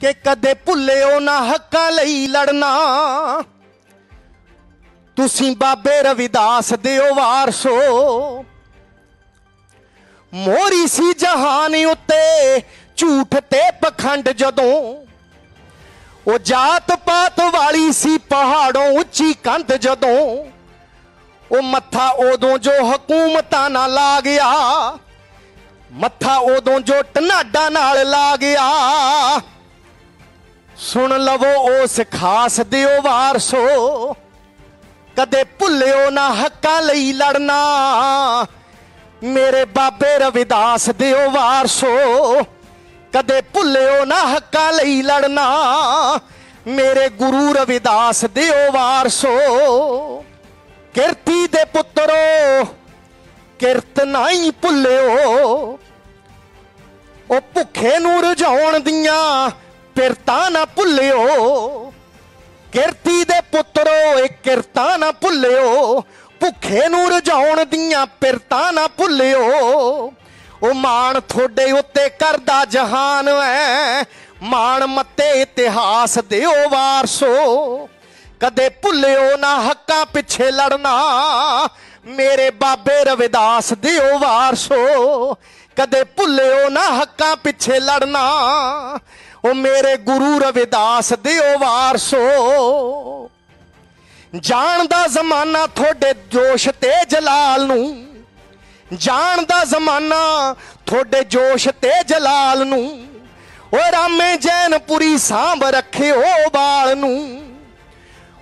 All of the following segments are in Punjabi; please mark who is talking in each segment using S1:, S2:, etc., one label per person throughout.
S1: ਕਿ ਕਦੇ ਭੁੱਲਿਓ ਨਾ ਹੱਕਾਂ ਲਈ ਲੜਨਾ। ਤੁਸੀਂ ਬਾਬੇ ਰਵਿਦਾਸ ਦਿਓ ਵਾਰਸੋ। ਮੋਰੀ ਸੀ ਜਹਾਨ ਉੱਤੇ, ਝੂਠ ਤੇ ਪਖੰਡ ਜਦੋਂ। ਉਹ ਜਾਤ ਪਾਤ ਵਾਲੀ ਸੀ ਪਹਾੜੋਂ ਉੱਚੀ ਕੰਧ ਜਦੋਂ। ਉਹ ਮੱਥਾ ਉਦੋਂ ਜੋ ਹਕੂਮਤਾਂ ਨਾਲ ਲਾ ਗਿਆ। ਮੱਥਾ ਉਦੋਂ ਜੋ ਟਨਾਡਾ ਨਾਲ ਲਾ ਗਿਆ। ਸੁਣ ਲਵੋ ਉਸ ਖਾਸ ਦਿਓ ਵਾਰਸੋ। ਕਦੇ ਭੁੱਲਿਓ ਨਾ ਹੱਕਾਂ ਲਈ ਲੜਨਾ। ਮੇਰੇ ਬਾਬੇ ਰਵਿਦਾਸ ਦਿਓ ਵਾਰਸੋ। ਕਦੇ ਭੁੱਲਿਓ ਨਾ ਹੱਕਾਂ ਲਈ ਲੜਨਾ। ਮੇਰੇ ਗੁਰੂ ਰਵਿਦਾਸ ਦਿਓ ਵਾਰਸੋ। ਕਿਰਤੀ ਦੇ ਪੁੱਤਰੋ, ਕਿਰਤ ਨਹੀਂ ਭੁੱਲਿਓ। ਉਹ ਭੁੱਖੇ ਨੂੰ ਰਜਾਉਣ ਦੀਆਂ ਪਿਰਤਾਂ ਨਾ ਭੁੱਲਿਓ। ਕਿਰਤੀ ਦੇ ਪੁੱਤਰੋ, ਇਹ ਕਿਰਤਾਂ ਨਾ ਭੁੱਲਿਓ। ਭੁੱਖੇ ਨੂੰ ਰਜਾਉਣ ਦੀਆਂ ਪਿਰਤਾਂ ਨਾ ਭੁੱਲਿਓ। ਉਹ ਮਾਣ ਤੁਹਾਡੇ ਉੱਤੇ ਕਰਦਾ ਜਹਾਨ ਐ। ਮਾਣ ਮੱਤੇ ਇਤਿਹਾਸ ਦਿਓ ਵਾਰਸੋ। ਕਦੇ ਭੁੱਲਿਓ ਨਾ ਹੱਕਾਂ ਪਿੱਛੇ ਲੜਨਾ। ਮੇਰੇ ਬਾਬੇ ਰਵਿਦਾਸ ਦਿਓ ਵਾਰਸੋ। ਕਦੇ ਭੁੱਲਿਓ ਨਾ ਹੱਕਾਂ ਪਿੱਛੇ ਲੜਨਾ। ਉਹ ਮੇਰੇ ਗੁਰੂ ਰਵਿਦਾਸ ਦਿਓ ਵਾਰਸੋ। ਜਾਣਦਾ ਜ਼ਮਾਨਾ ਤੁਹਾਡੇ ਜੋਸ਼ ਤੇ ਜਲਾਲ ਨੂੰ। ਜਾਣਦਾ ਜ਼ਮਾਨਾ ਤੁਹਾਡੇ ਜੋਸ਼ ਤੇ ਜਲਾਲ ਨੂੰ। ਓਏ ਰਾਮੇ ਜੈਨਪੁਰੀ ਸਾਂਭ ਰੱਖਿਓ ਬਾਲ ਨੂੰ।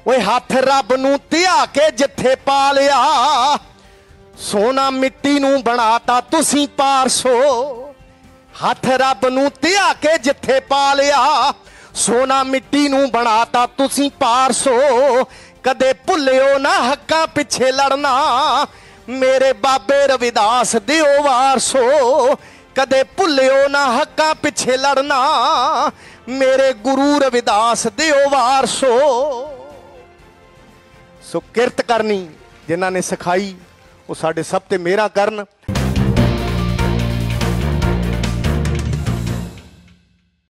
S1: ਓਏ ਹੱਥ ਰੱਬ ਨੂੰ ਧਿਆ ਕੇ ਜਿੱਥੇ ਪਾ ਲਿਆ ਸੋਨਾ ਮਿੱਟੀ ਨੂੰ ਬਣਾਤਾ ਤੁਸੀਂ ਪਾਰਸੋ। ਹੱਥ ਰੱਬ ਨੂੰ ਧਿਆ ਕੇ ਜਿੱਥੇ ਪਾ ਲਿਆ। ਸੋਨਾ ਮਿੱਟੀ ਨੂੰ ਬਣਾਤਾ ਤੁਸੀਂ ਪਾਰਸੋ। ਕਦੇ ਭੁੱਲਿਓ ਨਾ ਹੱਕਾਂ ਪਿੱਛੇ ਲੜਨਾ। ਮੇਰੇ ਬਾਬੇ ਰਵਿਦਾਸ ਦਿਓ ਵਾਰਸੋ। ਕਦੇ ਭੁੱਲਿਓ ਨਾ ਹੱਕਾਂ ਪਿੱਛੇ ਲੜਨਾ। ਮੇਰੇ ਗੁਰੂ ਰਵਿਦਾਸ ਦਿਓ ਵਾਰਸੋ। ਸੋ ਕਿਰਤ ਕਰਨੀ ਜਿਨ੍ਹਾਂ ਨੇ ਸਿਖਾਈ, ਉਹ ਸਾਡੇ ਸਭ ਤੇ ਮੇਰਾ ਕਰਨ।